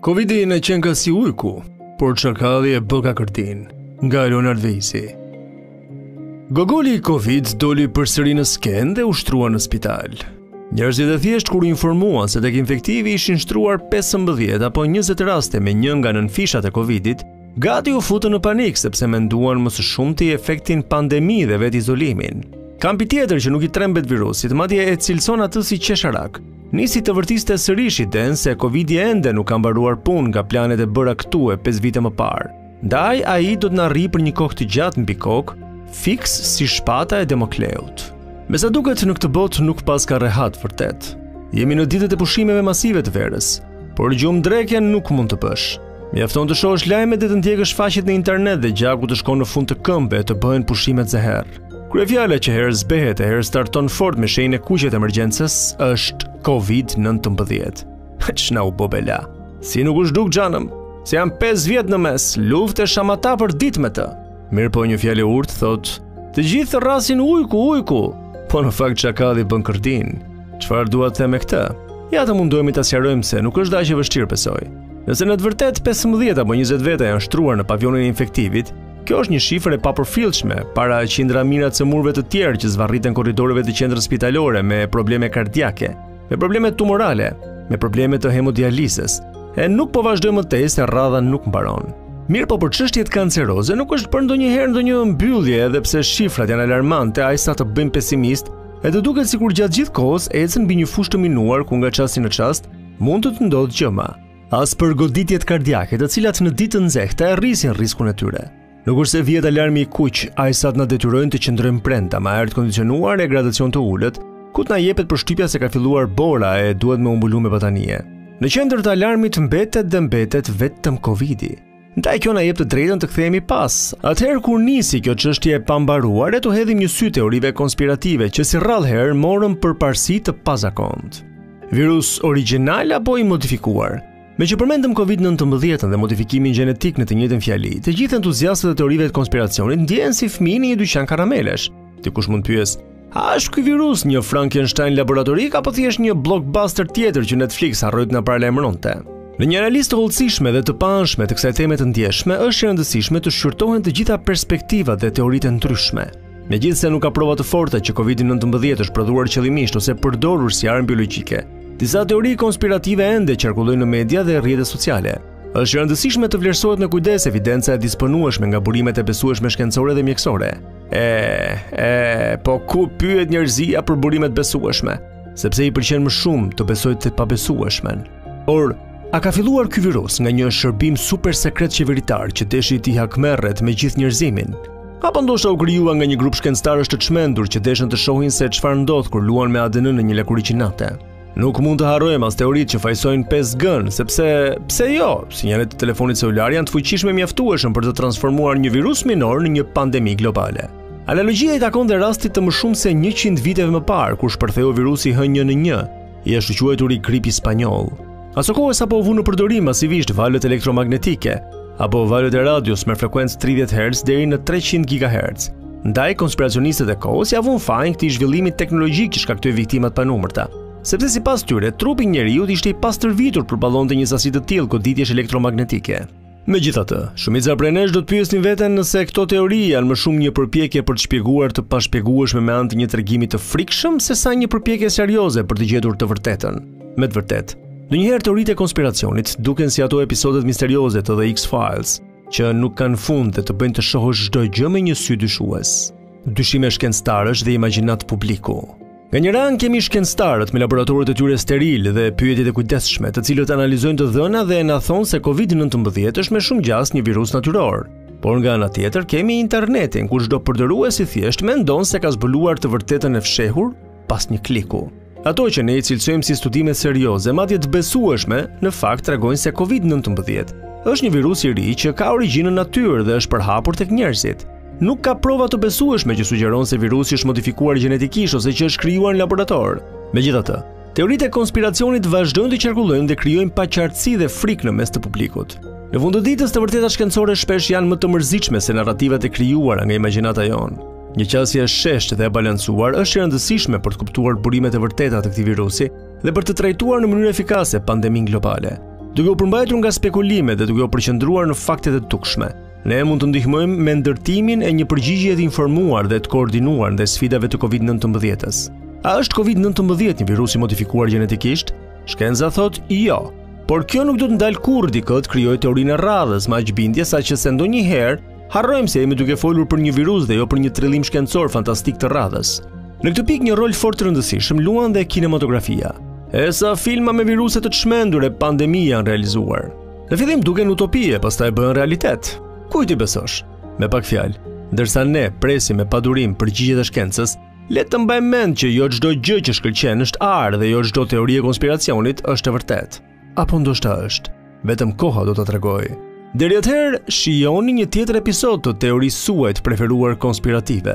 Covidi na qenka si ujku, por çakalli e bëka kërdinë, nga Leonard Veizi. Gogoli i Covid doli përsëri në skenë dhe u shtrua në spital. Njerëzit e thjeshtë kur u informuan se tek infektivi ishin shtruar 15 apo 20 raste me një nga nënfishat e Covidit, gati u futën në panik sepse menduan më së shumti efektin pandemi dhe vetizolimin. Kampi tjetër që nuk i trembet virusit, madje e cilëson atë si qesharak, Nisi të vërtiste sërish idenë se Covid-i ende nuk ka mbaruar punë nga planet e bëra këtu e 5 vite më parë. Ndaj ai do të na rrijë për një kohë të gjatë mbi kokë, fiks si shpata e Damokleut. Me sa duket në këtë botë nuk paska rehat vërtet. Jemi në ditët e pushimeve masive të verës, por gjumë dreke nuk mund të bësh. Mjafton të shohësh lajmet dhe të ndjekësh faqet në internet dhe gjaku të shkon në fund të këmbëve, të bëhen pushimet zeher. Kryefjala që herë zbehet e herë starton fort me shenjën e kuqe të emergjencës është COVID-19. Ç'na u bë bela. Si nuk u zhduk xhanëm, se janë 5 vjet në mes, luftë e shamata për ditë me të. Mirëpo një fjalë e urtë thotë, të gjithë thërrasin ujku, ujku, po në fakt çakalli bën kërdinë. Çfarë dua të them me këtë? Ja të mundohemi ta sqarojmë se nuk është dhe aq e vështirë besoj. Nëse në të vërtetë 15 apo 20 veta janë shtruar në pavionin e infektivit, Kjo është një shifër e papërfillshme para qindra mijëra të sëmurëve të tjerë që zvarriten korridoreve të qendrës spitalore me probleme kardiake, me probleme tumorale, me probleme të hemodializës. E nuk po vazhdoj më tej se radha nuk mbaron. Mirëpo për çështjet kanceroze nuk është bërë ndonjëherë ndonjë mbyllje edhe pse shifrat janë alarmante, aq sa të bëjnë pesimist, e të duket sikur gjatë gjithë kohës ecën mbi një fushë të minuar ku nga çasti në çast mund të të ndodhë gjëma. as për goditjet kardiake, të cilat në ditët e nxehta e rrisin riskun e tyre. Nuk u vihet alarmi i kuq, aq sa të na detyrojnë të qëndrojnë brenda, me ajër të kondicionuar e gradacion të ulët, ku të na jepet përshtypja se ka filluar bora e duhet me u mbulu me batanije. Në qendër të alarmit mbetet dhe mbetet vetëm Covid-i. Ndaj kjo na jep të drejtën të kthehemi pas. Atëherë kur nisi kjo çështje e pambaruar, e t'u hedhim një sy teorive konspirative që si rrallëherë morën përparësi të pazakontë. Virus origjinal apo i modifikuar? Meqë përmendëm COVID-19 dhe modifikimin gjenetik në të njëjtën fjali, të gjithë entuziastët e teorive të konspiracionit ndjehen si fëmijë në një dyqan karamelesh. Dikush mund të pyesë, A është ky virus një Frankenstein laboratorik apo thjesht një blockbuster tjetër që Netflix harroi të na paralajmëronte? Në një analizë të hollësishme dhe të paanshme të kësaj teme të ndjeshme, është e rëndësishme të shqyrtohen të gjitha perspektivat dhe teoritë e ndryshme. Megjithëse nuk ka prova të forta që COVID-19 është prodhuar qëllimisht ose përdorur si armë biologjike, disa teori konspirative ende qarkullojnë në media dhe rrjetet sociale. Është e rëndësishme të vlerësohet me kujdes evidenca e disponueshme nga burimet e besueshme shkencore dhe mjekësore. E, e, po ku pyet njerëzia për burime të besueshme? Sepse i pëlqen më shumë të besojë të pabesueshmen. Por, A ka filluar ky virus nga një shërbim super sekret qeveritar që deshi të hakmerret me gjithë njerëzimin? Apo ndoshta u krijua nga një grup shkencëtarësh të çmendur që deshën të shohin se çfarë ndodh kur luan me ADN-në e një lakuriqi nate? Nuk mund të harrojmë as teoritë që fajsojnë 5G-në, sepse pse jo? Sinjalet e telefonit celular janë të fuqishme mjaftueshëm për të transformuar një virus minor në një pandemi globale. Analogjia i takon dhe rastit të më shumë se 100 viteve më parë, kur shpërtheu virusi H1N1, i ashtuquajturi gripi spanjoll. Asokohe sapo u vunë në përdorim masivisht valët elektromagnetike, apo valët e radios me frekuencë 30 Hz deri në 300 GHz. Ndaj konspiracionistët e kohës ia vunë fajin këtij zhvillimi teknologjik që shkaktoi viktima të panumërta. Sepse sipas tyre, trupi i njeriut ishte i pastërvitur të përballonte një sasi të tillë goditjesh elektromagnetike. Megjithatë, shumica prej nesh do të pyesin veten nëse këto teori janë më shumë një përpjekje për të shpjeguar të pashpjegueshmen me anë të një tregimi të frikshëm sesa një përpjekje serioze për të gjetur të vërtetën. Me të vërtetë, ndonjëherë teoritë e konspiracionit, duken si ato episodet misterioze të The X-Files, që nuk kanë fund dhe të bëjnë të shohësh çdo gjë me një sy dyshues. Dyshime shkencëtarësh dhe imagjinatë publiku. Nga njëra anë kemi shkencëtarët me laboratorët e tyre sterilë dhe pyetjet e kujdesshme, të cilët analizojnë të dhëna dhe na thonë se COVID-19 është me shumë gjasa një virus natyror. Por nga ana tjetër kemi internetin ku çdo përdorues i thjeshtë mendon se ka zbuluar të vërtetën e fshehur pas një kliku. Ato që ne i cilësojmë si studime serioze, madje të besueshme, në fakt tregojnë se COVID-19 është një virus i ri që ka origjinën në natyrë dhe është përhapur tek njerëzit. Nuk ka prova të besueshme që sugjeron se virusi është modifikuar gjenetikisht ose që është krijuar në laborator. Megjithatë, teoritë e konspiracionit vazhdojnë të qarkullojnë dhe krijojnë paqartësi dhe frikë në mes të publikut. Në fund të ditës, të vërtetat shkencore shpesh janë më të mërzitshme se narrativat e krijuara nga imagjinata jonë. Një qasje e sheshtë dhe e balancuar është e rëndësishme për të kuptuar burimet e vërteta të këtij virusi dhe për të trajtuar në mënyrë efikase pandeminë globale. Duke u përmbajtur nga spekulimet dhe duke u përqendruar në faktet e dukshme, ne mund të ndihmojmë me ndërtimin e një përgjigje të informuar dhe të koordinuar ndaj sfidave të COVID-19-s. A është COVID-19 një virus i modifikuar gjenetikisht? Shkenca thotë jo. Por kjo nuk do të ndalë kurrë dikë të krijojë teorinë e radhës me aq bindje saqë se ndonjëherë Harrojmë se jemi duke folur për një virus dhe jo për një trillim shkencor fantastik të radhës. Në këtë pikë një rol fort të rëndësishëm luan dhe kinematografia. E sa filma me viruse të çmendur e pandemi janë realizuar. Në fillim duken utopie, pastaj bëhen realitet. Kujt t'i besosh? Me pak fjalë, ndërsa ne presim me padurim përgjigjet e shkencës, le të mbajmë mend që jo çdo gjë që shkëlqen është ar dhe jo çdo teori e konspiracionit është e vërtetë. Apo ndoshta është, vetëm koha do ta tregojë. Deri atëherë, shijoni një tjetër episod të teorisë suaj të preferuar konspirative.